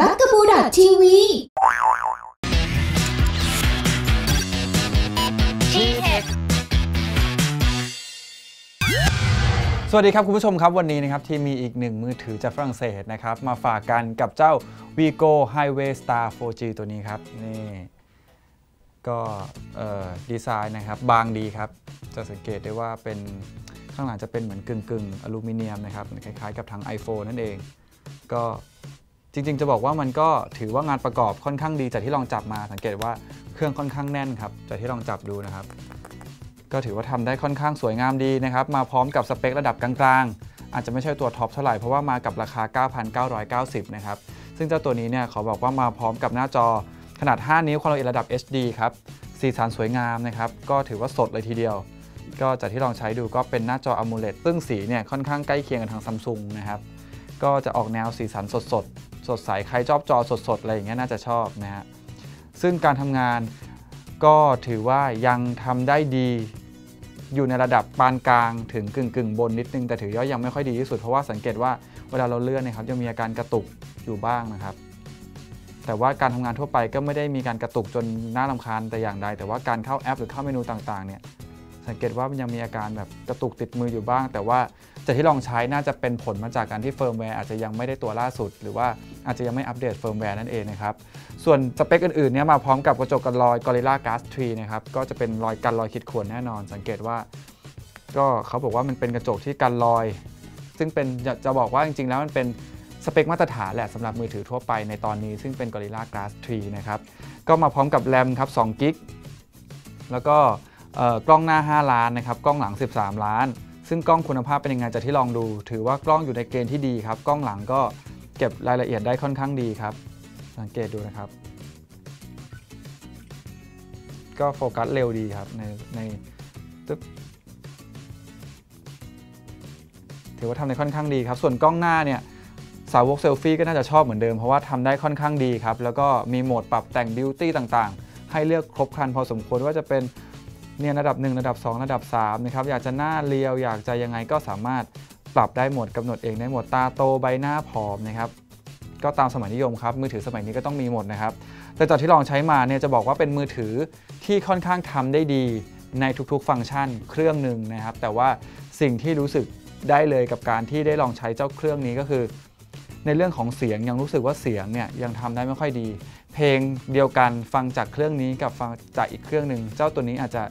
บักกะบูดทีวีสวัสดีครับคุณผู้ชมครับวันนี้นะครับที่มีอีกหนึ่งมือถือจากฝรั่งเศสนะครับ มาฝากกันกับเจ้า Vigo Highway Star 4G ตัวนี้ครับ นี่ก็เอ่อดีไซน์นะครับ บางดีครับ จะสังเกตได้ว่าเป็นข้างหลังจะเป็นเหมือนกึ่งกึ่งๆอลูมิเนียมนะครับคล้ายๆกับทาง iPhone นั่นเอง ก็ จริงๆ จะบอกว่ามันก็ถือว่างานประกอบค่อนข้างดีจากที่ลองจับมาสังเกตว่าเครื่องค่อนข้างแน่นครับจากที่ลองจับดูนะครับ ก็ถือว่าทำได้ค่อนข้างสวยงามดีนะครับ มาพร้อมกับสเปคระดับกลางๆ อาจจะไม่ใช่ตัวท็อปเท่าไหร่เพราะว่ามากับราคา 9,990 นะครับ ซึ่งเจ้าตัวนี้เนี่ยเขาบอกว่ามาพร้อมกับหน้าจอขนาด 5 นิ้วความละเอียดระดับ HD ครับสีสันสวยงามนะครับก็ถือว่าสดเลยทีเดียว ก็จากที่ลองใช้ดูก็เป็นหน้าจอ AMOLED ซึ่งสีเนี่ยค่อนข้างใกล้เคียงกับทางซัมซุงนะครับก็จะออกแนวสีสันสด สดใสใครชอบจอสดๆอะไรอย่างเงี้ยน่าจะชอบนะฮะซึ่งการทำงานก็ถือว่ายังทำได้ดีอยู่ในระดับปานกลางถึงกึ่งกึ่งบนนิดนึง แต่ถือว่ายังไม่ค่อยดีที่สุดเพราะว่าสังเกตว่าเวลาเราเลื่อนเนะครับจะมีอาการกระตุกอยู่บ้างนะครับ แต่ว่าการทำงานทั่วไปก็ไม่ได้มีการกระตุกจนน่ารำคาญแต่อย่างใด แต่ว่าการเข้าแอป หรือเข้าเมนูต่างๆเนี่ยสังเกตว่ามันยังมีอาการแบบกระตุกติดมืออยู่บ้าง แต่ว่า จากที่ลองใช้น่าจะเป็นผลมาจากการที่เฟิร์มแวร์อาจจะยังไม่ได้ตัวล่าสุด หรือว่าอาจจะยังไม่อัปเดตเฟิร์มแวร์นั่นเองนะครับ ส่วนสเปคอื่นๆเนี่ยมาพร้อมกับกระจกกันรอย Gorilla Glass 3นะครับก็จะเป็นรอยกันรอยขีดข่วนแน่นอน สังเกตว่า ก็เขาบอกว่ามันเป็นกระจกที่กันรอย ซึ่งเป็นจะจะบอกว่าจริงๆ แล้วมันเป็นสเปคมาตรฐานแหละสำหรับมือถือทั่วไปในตอนนี้ซึ่งเป็น Gorilla Glass 3นะครับก็มาพร้อมกับแรมครับ2กิ๊กแล้วก็กล้องหน้า 5 ล้านนะครับกล้องหลัง 13 ล้าน ซึ่งกล้องคุณภาพเป็นยังไงจากที่ลองดู ถือว่ากล้องอยู่ในเกณฑ์ที่ดีครับ กล้องหลังก็เก็บรายละเอียดได้ค่อนข้างดีครับ สังเกตดูนะครับ ก็โฟกัสเร็วดีครับในในตึ๊บถือว่าทำได้ค่อนข้างดีครับ ส่วนกล้องหน้าเนี่ยสาวกเซลฟี่ก็น่าจะชอบเหมือนเดิมเพราะว่าทำได้ค่อนข้างดีครับ แล้วก็มีโหมดปรับแต่งบิวตี้ต่างๆ ให้เลือกครบครันพอสมควรว่าจะเป็น เนี่ยระดับ 1 ระดับ 2 ระดับ3นะครับอยากจะหน้าเรียวอยากจะยังไงก็สามารถปรับได้หมดกำหนดเองได้หมดตาโตใบหน้าผอมนะครับก็ตามสมัยนิยมครับมือถือสมัยนี้ก็ต้องมีหมดนะครับแต่จากที่ลองใช้มาเนี่ยจะบอกว่าเป็นมือถือที่ค่อนข้างทำได้ดีในทุกๆ ฟังก์ชันเครื่องหนึ่งนะครับ แต่ว่าสิ่งที่รู้สึกได้เลยกับการที่ได้ลองใช้เจ้าเครื่องนี้ก็คือ ในเรื่องของเสียงยังรู้สึกว่าเสียงเนี่ยยังทำได้ไม่ค่อยดี เพลงเดียวกันฟังจากเครื่องนี้กับฟังจากอีกเครื่องหนึ่งเจ้าตัวนี้อาจจะ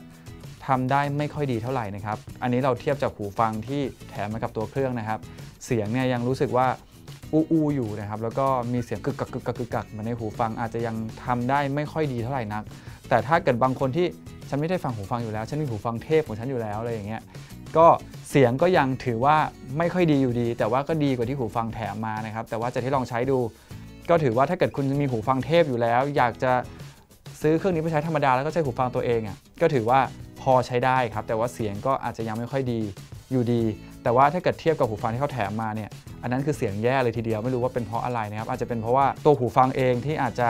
ทำได้ไม่ค่อยดีเท่าไหร่นะครับ อันนี้เราเทียบจากหูฟังที่แถมมากับตัวเครื่องนะครับ เสียงเนี่ยยังรู้สึกว่าอู้อู้อยู่นะครับ แล้วก็มีเสียงกึกกักกึกกักกึกกักเหมาในหูฟังอาจจะยังทำได้ไม่ค่อยดีเท่าไหร่นัก แต่ถ้าเกิดบางคนที่ฉันไม่ได้ฟังหูฟังอยู่แล้ว ฉันมีหูฟังเทพของฉันอยู่แล้วอะไรอย่างเงี้ย ก็เสียงก็ยังถือว่าไม่ค่อยดีอยู่ดี แต่ว่าก็ดีกว่าที่หูฟังแถมมานะครับ แต่ว่าจะที่ลองใช้ดู ก็ถือว่าถ้าเกิดคุณมีหูฟังเทพอยู่แล้ว อยากจะซื้อเครื่องนี้ไปใช้ธรรมดาแล้วก็ใช้หูฟังตัวเองอะก็ถือว่า พอใช้ได้ครับ แต่ว่าเสียงก็อาจจะยังไม่ค่อยดีอยู่ดี แต่ว่าถ้าเกิดเทียบกับหูฟังที่เขาแถมมาเนี่ยอันนั้นคือเสียงแย่เลยทีเดียวไม่รู้ว่าเป็นเพราะอะไรนะครับอาจจะเป็นเพราะว่าตัวหูฟังเองที่อาจจะ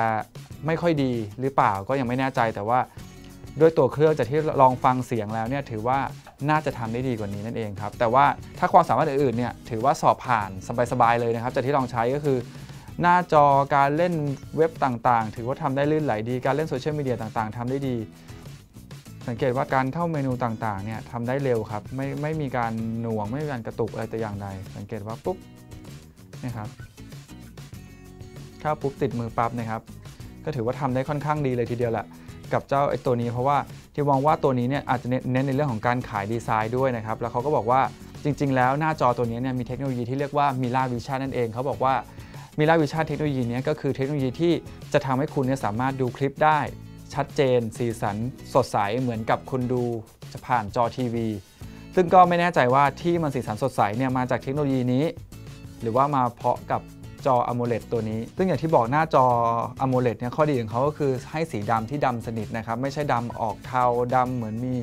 ไม่ค่อยดีหรือเปล่าก็ยังไม่แน่ใจ แต่ว่าด้วยตัวเครื่องจากที่ลองฟังเสียงแล้วเนี่ยถือว่าน่าจะทำได้ดีกว่านี้นั่นเองครับแต่ว่าถ้าความสามารถอื่นๆเนี่ยถือว่าสอบผ่านสบายๆเลยนะครับจากที่ลองใช้ก็คือ หน้าจอการเล่นเว็บต่างๆ ถือว่าทำได้ลื่นไหลดีการเล่นโซเชียลมีเดียต่างๆทำได้ดี สังเกตว่าการเข้าเมนูต่างๆเนี่ยทำได้เร็วครับ ไม่ไม่มีการหน่วงไม่มีการกระตุกอะไรแต่อย่างใด สังเกตว่าปุ๊บนี่ครับเข้าปุ๊บติดมือปั๊บนะครับ ก็ถือว่าทำได้ค่อนข้างดีเลยทีเดียวแหละกับเจ้าไอ้ตัวนี้ เพราะว่าที่มองว่าตัวนี้เนี่ยอาจจะเน้นในเรื่องของการขายดีไซน์ด้วยนะครับ แล้วเขาก็บอกว่าจริง ๆ แล้วหน้าจอตัวนี้เนี่ยมีเทคโนโลยีที่เรียกว่า Mira Vision นั่นเองเขาบอกว่า Mira Vision เทคโนโลยีนี้ก็คือเทคโนโลยีที่จะทำให้คุณเนี่ยสามารถดูคลิปได้ ชัดเจน สีสันสดใสเหมือนกับคุณดูจะผ่านจอทีวี ซึ่งก็ไม่แน่ใจว่าที่มันสีสันสดใสเนี่ยมาจากเทคโนโลยีนี้ หรือว่ามาเพาะกับจอ AMOLED ตัวนี้ ซึ่งอย่างที่บอกหน้าจอ AMOLED เนี่ยข้อดีของเขาก็คือให้สีดำที่ดำสนิทนะครับ ไม่ใช่ดำออกเทาดำเหมือนมี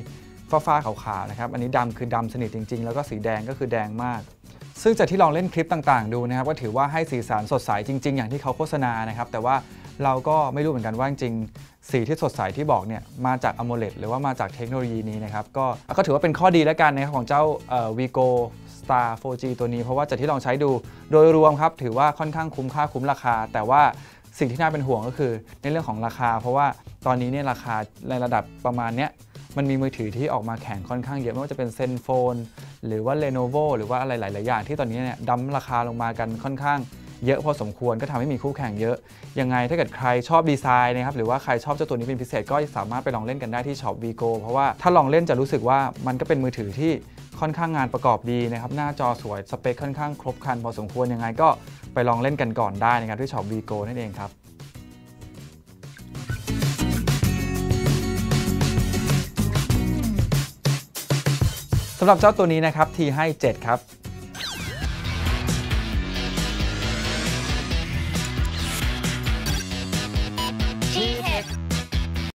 ฟ้าๆขาวๆนะครับ อันนี้ดำคือดำสนิทจริง ๆ แล้วก็สีแดงก็คือแดงมาก ซึ่งจากที่ลองเล่นคลิปต่างๆ ดูนะครับ ก็ถือว่าให้สีสันสดใสจริง ๆ อย่างที่เขาโฆษณานะครับ แต่ว่า เราก็ไม่รู้เหมือนกันว่าจริงๆสีที่สดใสที่บอกเนี่ยมาจาก AMOLED หรือว่ามาจากเทคโนโลยีนี้นะครับก็ก็ถือว่าเป็นข้อดีแล้วกันนะครับของเจ้า Vigo Star 4G ตัวนี้ เพราะว่าจากที่ลองใช้ดูโดยรวมครับ ถือว่าค่อนข้างคุ้มค่าคุ้มราคา แต่ว่าสิ่งที่น่าเป็นห่วงก็คือในเรื่องของราคา เพราะว่าตอนนี้เนี่ยราคาในระดับประมาณเนี้ยมันมีมือถือที่ออกมาแข่งค่อนข้างเยอะไม่ว่าจะเป็นเซนโฟนหรือว่า Lenovo หรือว่าอะไรหลาย ๆ อย่างที่ตอนนี้เนี่ยดั้มราคาลงมากันค่อนข้าง เยอะพอสมควรก็ทำให้มีคู่แข่งเยอะ ยังไงถ้าเกิดใครชอบดีไซน์นะครับหรือว่าใครชอบเจ้าตัวนี้เป็นพิเศษก็สามารถไปลองเล่นกันได้ที่ช็อป Vigo เพราะว่าถ้าลองเล่นจะรู้สึกว่ามันก็เป็นมือถือที่ค่อนข้างงานประกอบดีนะครับหน้าจอสวยสเปคค่อนข้างครบครันพอสมควรยังไงก็ไปลองเล่นกันก่อนได้นะครับที่ช็อป Vigo นั่นเองครับสำหรับเจ้าตัวนี้นะครับทีให้ 7 ครับ